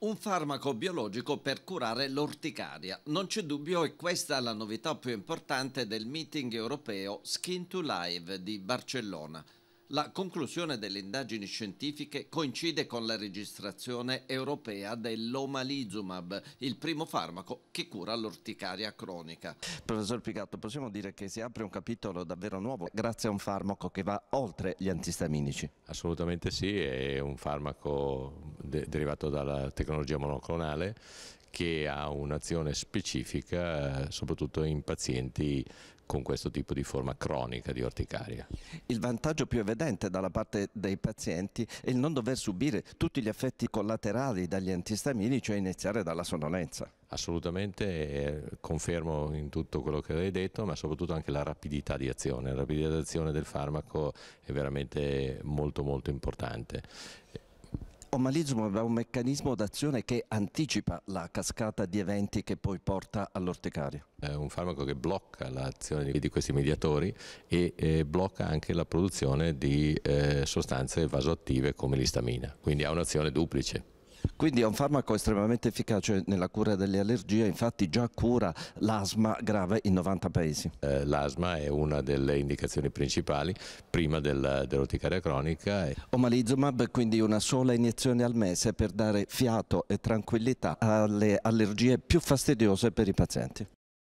Un farmaco biologico per curare l'orticaria. Non c'è dubbio e questa è la novità più importante del meeting europeo Skin to Live di Barcellona. La conclusione delle indagini scientifiche coincide con la registrazione europea dell'omalizumab, il primo farmaco che cura l'orticaria cronica. Professor Pigatto, possiamo dire che si apre un capitolo davvero nuovo grazie a un farmaco che va oltre gli antistaminici? Assolutamente sì, è un farmaco de derivato dalla tecnologia monoclonale che ha un'azione specifica eh, soprattutto in pazienti con questo tipo di forma cronica di orticaria. Il vantaggio più evidente dalla parte dei pazienti è il non dover subire tutti gli effetti collaterali dagli antistamini, cioè iniziare dalla sonnolenza. Assolutamente, eh, confermo in tutto quello che hai detto, ma soprattutto anche la rapidità di azione. La rapidità di azione del farmaco è veramente molto molto importante. Omalizumab aveva un meccanismo d'azione che anticipa la cascata di eventi che poi porta all'orticaria. È un farmaco che blocca l'azione di questi mediatori e eh, blocca anche la produzione di eh, sostanze vasoattive come l'istamina, quindi ha un'azione duplice. Quindi è un farmaco estremamente efficace nella cura delle allergie, infatti già cura l'asma grave in 90 paesi. Eh, l'asma è una delle indicazioni principali prima del, dell'orticaria cronica. Omalizumab quindi una sola iniezione al mese per dare fiato e tranquillità alle allergie più fastidiose per i pazienti.